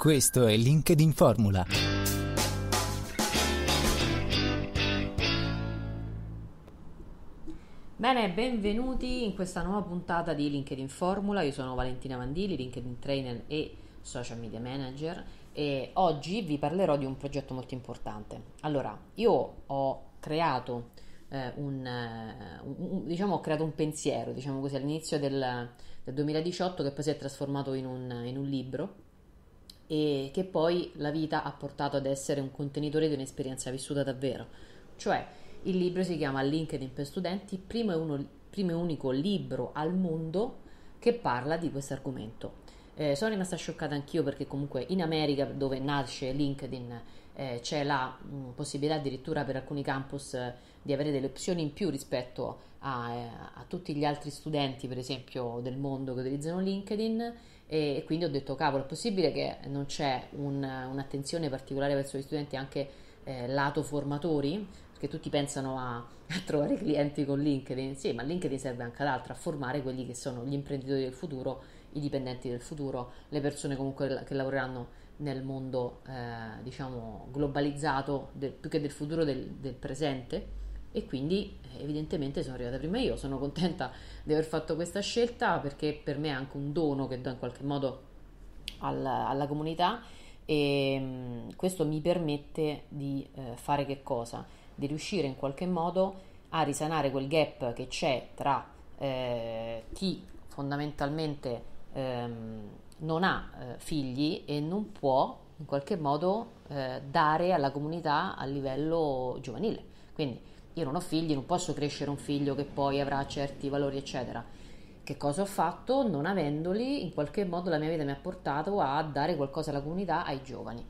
Questo è LinkedIn Formula. Bene, benvenuti in questa nuova puntata di LinkedIn Formula. Io sono Valentina Mandili, LinkedIn Trainer e Social Media Manager e oggi vi parlerò di un progetto molto importante. Allora, io ho creato eh, un, eh, un, diciamo, ho creato un pensiero, diciamo così, all'inizio del, del 2018 che poi si è trasformato in un, in un libro e che poi la vita ha portato ad essere un contenitore di un'esperienza vissuta davvero. Cioè, il libro si chiama LinkedIn per studenti, primo e, uno, primo e unico libro al mondo che parla di questo argomento. Eh, sono rimasta scioccata anch'io perché comunque in America, dove nasce LinkedIn, eh, c'è la mh, possibilità addirittura per alcuni campus eh, di avere delle opzioni in più rispetto a, eh, a, tutti gli altri studenti, per esempio, del mondo che utilizzano LinkedIn. E quindi ho detto cavolo è possibile che non c'è un, un'attenzione particolare verso gli studenti anche eh, lato formatori? Perché tutti pensano a, a, trovare clienti con LinkedIn. Sì ma LinkedIn serve anche ad altro a formare quelli che sono gli imprenditori del futuro i dipendenti del futuro le persone comunque che lavoreranno nel mondo eh, diciamo globalizzato del, più che del futuro del, del presente. E quindi evidentemente sono arrivata prima io, sono contenta di aver fatto questa scelta perché per me è anche un dono che do in qualche modo alla, alla comunità. E mh, questo mi permette di eh, fare che cosa? Di riuscire in qualche modo a risanare quel gap che c'è tra eh, chi fondamentalmente ehm, non ha eh, figli e non può in qualche modo eh, dare alla comunità a livello giovanile. Quindi io non ho figli, non posso crescere un figlio che poi avrà certi valori, eccetera. Che cosa ho fatto? Non avendoli, in qualche modo la mia vita mi ha portato a dare qualcosa alla comunità, ai giovani.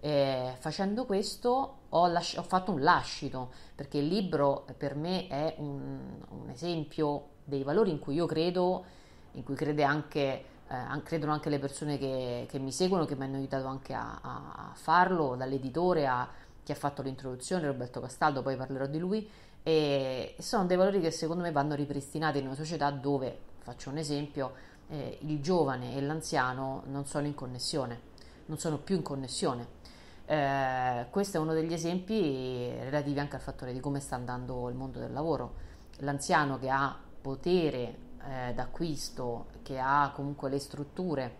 E facendo questo ho, lasci- ho, fatto un lascito, perché il libro per me è un, un esempio dei valori in cui io credo, in cui crede anche eh, credono anche le persone che, che, mi seguono, che mi hanno aiutato anche a, a, farlo, dall'editore a chi ha fatto l'introduzione, Roberto Castaldo, poi parlerò di lui, e sono dei valori che secondo me vanno ripristinati in una società dove, faccio un esempio, eh, il giovane e l'anziano non sono in connessione, non sono più in connessione. Eh, questo è uno degli esempi relativi anche al fattore di come sta andando il mondo del lavoro. L'anziano che ha potere eh, d'acquisto, che ha comunque le strutture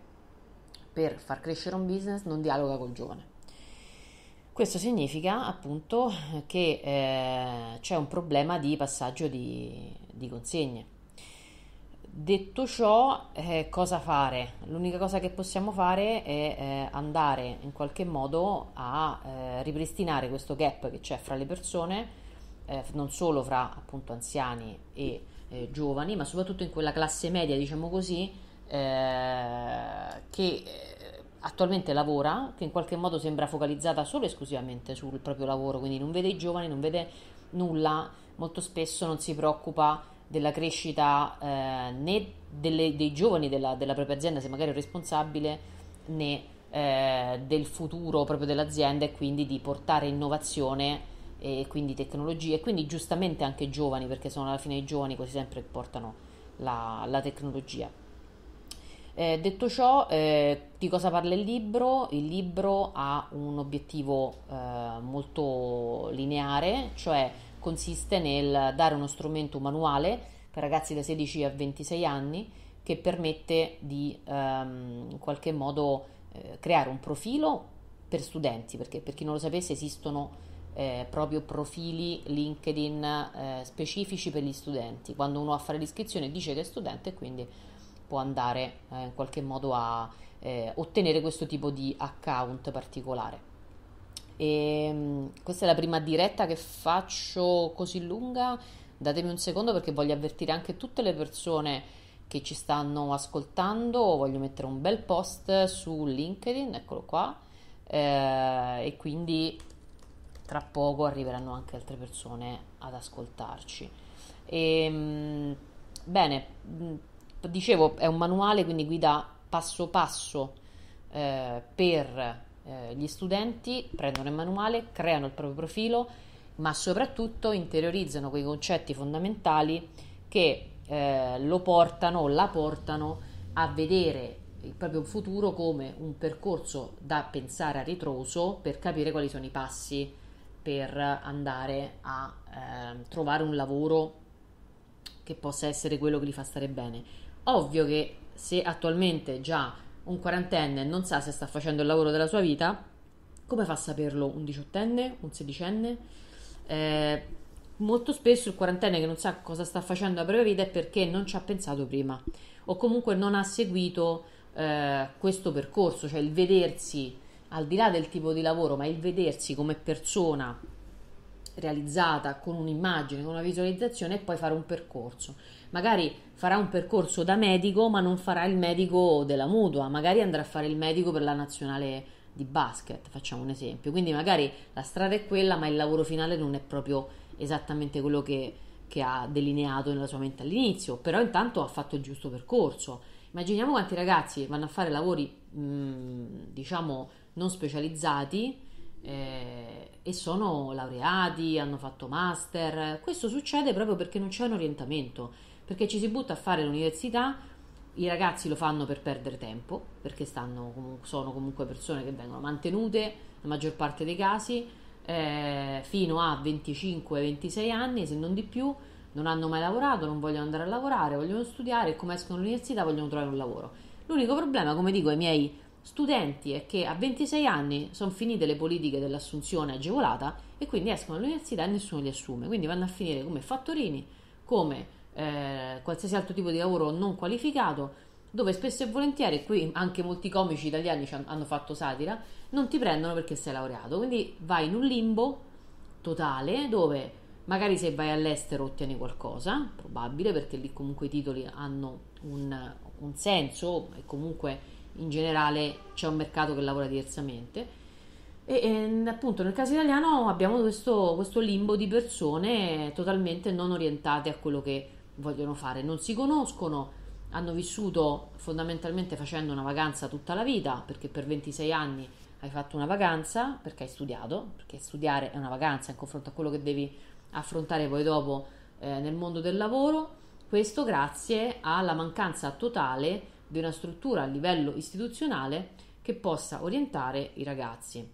per far crescere un business, non dialoga col giovane. Questo significa appunto che eh, c'è un problema di passaggio di, di consegne. Detto ciò, eh, cosa fare? L'unica cosa che possiamo fare è eh, andare in qualche modo a eh, ripristinare questo gap che c'è fra le persone, eh, non solo fra appunto anziani e eh, giovani, ma soprattutto in quella classe media, diciamo così, che attualmente lavora, che in qualche modo sembra focalizzata solo e esclusivamente sul proprio lavoro, quindi non vede i giovani, non vede nulla, molto spesso non si preoccupa della crescita eh, né delle, dei giovani della, della, propria azienda, se magari è responsabile, né eh, del futuro proprio dell'azienda e quindi di portare innovazione e quindi tecnologie, quindi giustamente anche giovani, perché sono alla fine i giovani quasi sempre che portano la, la tecnologia. Eh, detto ciò, eh, di cosa parla il libro? Il libro ha un obiettivo eh, molto lineare, cioè consiste nel dare uno strumento manuale per ragazzi da 16 a 26 anni che permette di ehm, in qualche modo eh, creare un profilo per studenti, perché per chi non lo sapesse esistono eh, proprio profili LinkedIn eh, specifici per gli studenti. Quando uno va a fare l'iscrizione dice che è studente e quindi può andare eh, in qualche modo a eh, ottenere questo tipo di account particolare. E, ehm, questa è la prima diretta che faccio così lunga. Datemi un secondo perché voglio avvertire anche tutte le persone che ci stanno ascoltando. Voglio mettere un bel post su LinkedIn, eccolo qua. Eh, e quindi tra poco arriveranno anche altre persone ad ascoltarci. E, ehm, bene, dicevo, è un manuale, quindi guida passo passo eh, per eh, gli studenti, prendono il manuale, creano il proprio profilo, ma soprattutto interiorizzano quei concetti fondamentali che eh, lo portano o la portano a vedere il proprio futuro come un percorso da pensare a ritroso per capire quali sono i passi per andare a eh, trovare un lavoro che possa essere quello che gli fa stare bene. Ovvio che se attualmente già un quarantenne non sa se sta facendo il lavoro della sua vita, come fa a saperlo un diciottenne, un sedicenne? Eh, molto spesso il quarantenne che non sa cosa sta facendo la propria vita è perché non ci ha pensato prima o comunque non ha seguito eh, questo percorso, cioè il vedersi al di là del tipo di lavoro, ma il vedersi come persona realizzata con un'immagine, con una visualizzazione e poi fare un percorso. Magari farà un percorso da medico, ma non farà il medico della mutua, magari andrà a fare il medico per la nazionale di basket, facciamo un esempio. Quindi magari la strada è quella, ma il lavoro finale non è proprio esattamente quello che, che ha delineato nella sua mente all'inizio, però intanto ha fatto il giusto percorso. Immaginiamo quanti ragazzi vanno a fare lavori, mh, diciamo, non specializzati eh, e sono laureati, hanno fatto master. Questo succede proprio perché non c'è un orientamento, perché ci si butta a fare l'università, i ragazzi lo fanno per perdere tempo, perché stanno, sono comunque persone che vengono mantenute, la maggior parte dei casi, eh, fino a 25-26 anni, se non di più, non hanno mai lavorato, non vogliono andare a lavorare, vogliono studiare e come escono dall'università vogliono trovare un lavoro. L'unico problema, come dico ai miei studenti è che a 26 anni sono finite le politiche dell'assunzione agevolata e quindi escono dall'università e nessuno li assume, quindi vanno a finire come fattorini, come eh, qualsiasi altro tipo di lavoro non qualificato, dove spesso e volentieri, qui anche molti comici italiani hanno fatto satira, non ti prendono perché sei laureato, quindi vai in un limbo totale dove magari se vai all'estero ottieni qualcosa, probabile perché lì comunque i titoli hanno un, un senso e comunque in generale c'è un mercato che lavora diversamente. E, e appunto nel caso italiano abbiamo questo, questo limbo di persone totalmente non orientate a quello che vogliono fare, non si conoscono, hanno vissuto fondamentalmente facendo una vacanza tutta la vita, perché per 26 anni hai fatto una vacanza, perché hai studiato, perché studiare è una vacanza in confronto a quello che devi affrontare poi dopo eh, nel mondo del lavoro, questo grazie alla mancanza totale di una struttura a livello istituzionale che possa orientare i ragazzi.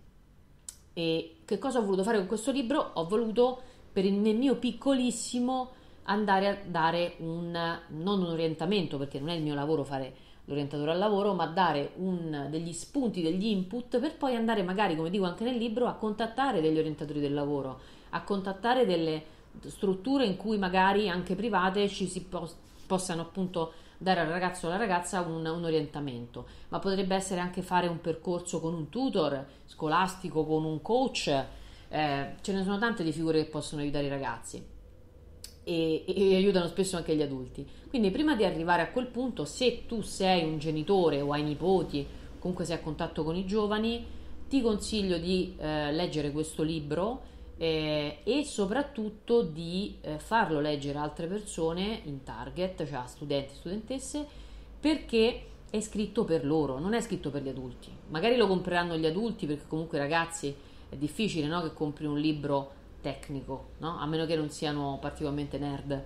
E che cosa ho voluto fare con questo libro? Ho voluto, per il mio piccolissimo, andare a dare un, non un orientamento, perché non è il mio lavoro fare l'orientatore al lavoro, ma dare un, degli spunti, degli input per poi andare magari, come dico anche nel libro, a contattare degli orientatori del lavoro, a contattare delle strutture in cui magari anche private ci si po- possano appunto dare al ragazzo o alla ragazza un, un, orientamento, ma potrebbe essere anche fare un percorso con un tutor scolastico, con un coach, eh, ce ne sono tante di figure che possono aiutare i ragazzi e, e, aiutano spesso anche gli adulti. Quindi prima di arrivare a quel punto, se tu sei un genitore o hai nipoti, comunque sei a contatto con i giovani, ti consiglio di eh, leggere questo libro eh, e soprattutto di eh, farlo leggere a altre persone in target, cioè a studenti e studentesse, perché è scritto per loro, non è scritto per gli adulti. Magari lo compreranno gli adulti perché comunque ragazzi è difficile no, che compri un libro tecnico, no? a meno che non siano particolarmente nerd.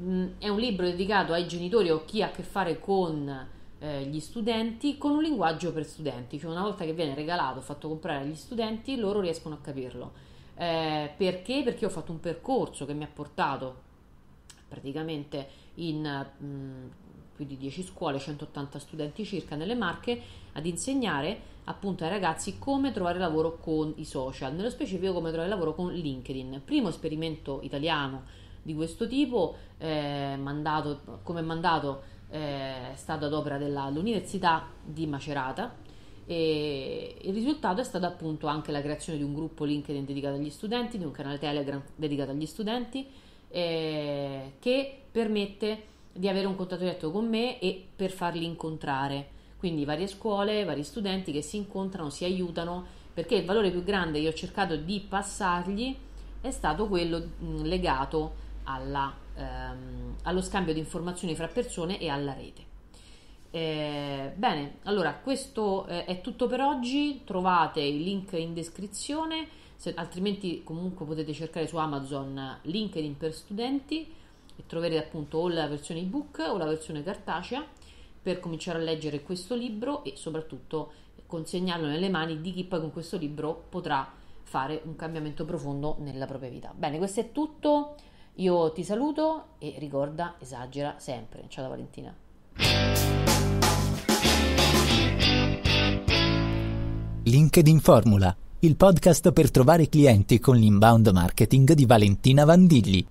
Mm, è un libro dedicato ai genitori o chi ha a che fare con eh, gli studenti con un linguaggio per studenti, cioè una volta che viene regalato, fatto comprare agli studenti, loro riescono a capirlo eh, perché? Perché ho fatto un percorso che mi ha portato praticamente in mh, mm, più di 10 scuole, 180 studenti circa nelle Marche, ad insegnare appunto ai ragazzi come trovare lavoro con i social, nello specifico come trovare lavoro con LinkedIn. Primo esperimento italiano di questo tipo, eh, mandato, come mandato eh, è stato ad opera dell'Università di Macerata e il risultato è stato appunto anche la creazione di un gruppo LinkedIn dedicato agli studenti, di un canale Telegram dedicato agli studenti eh, che permette di avere un contatto diretto con me e per farli incontrare. Quindi varie scuole, vari studenti che si incontrano, si aiutano, perché il valore più grande che ho cercato di passargli è stato quello mh, legato alla, ehm, allo scambio di informazioni fra persone e alla rete. Eh, bene, allora questo eh, è tutto per oggi, trovate il link in descrizione, se, altrimenti comunque potete cercare su Amazon LinkedIn per studenti e troverete appunto o la versione ebook o la versione cartacea per cominciare a leggere questo libro e soprattutto consegnarlo nelle mani di chi poi con questo libro potrà fare un cambiamento profondo nella propria vita. Bene, questo è tutto, io ti saluto e ricorda, esagera sempre. Ciao da Valentina. LinkedIn Formula, il podcast per trovare clienti con l'inbound marketing di Valentina Vandigli.